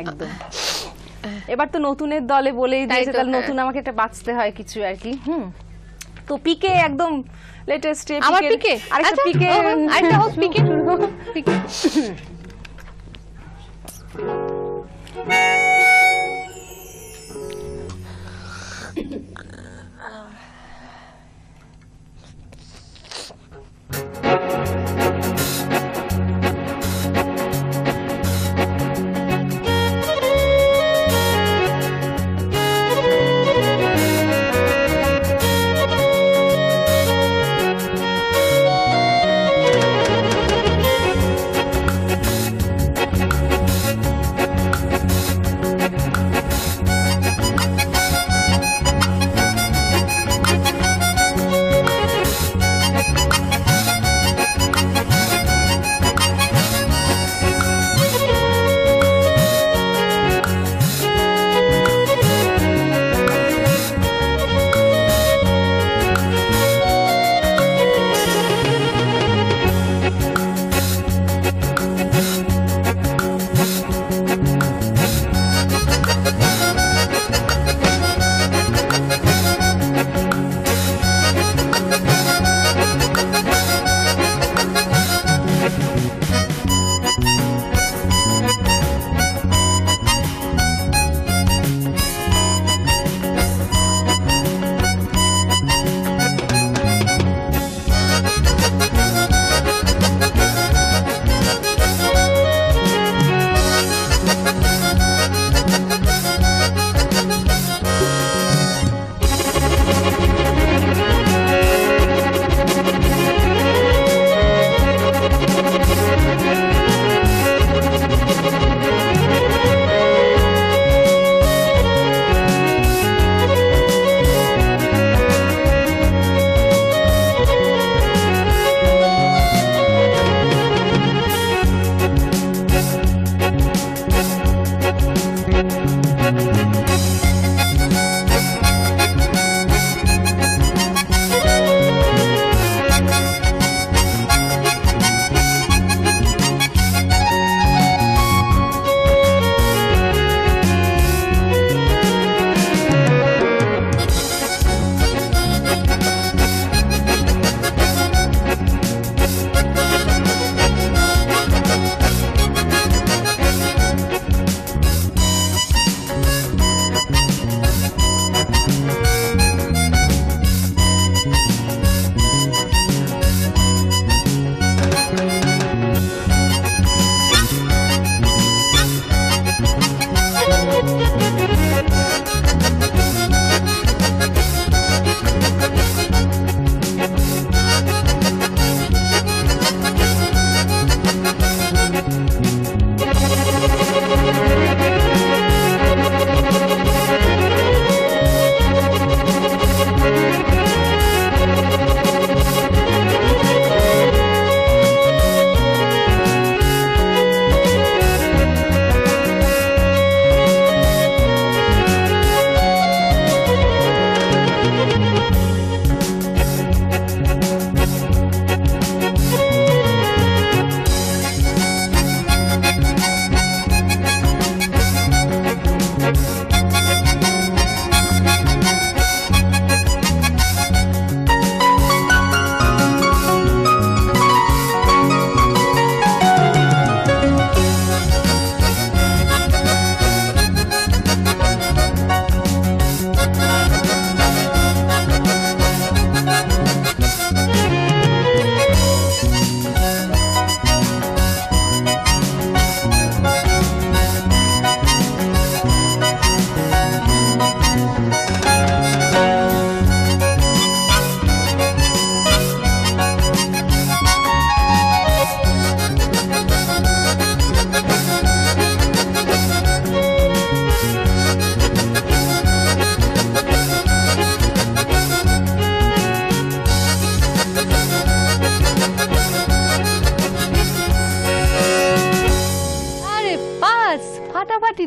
একদম। এবার তো নতুনের দলে বলেই দিয়েছে তাহলে হ্যাঁ। নতুন আমাকে একটা বাঁচতে হয় কিছু আর কি হুম। তো পিকে একদম লেটেস্ট আমার পিকে? আরেকটা আচ্ছা, পিকে আরেকটা হোক পিকে। পিকে।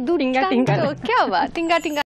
दूरिंगा टिंगा क्या हुआ टिंगा टिंगा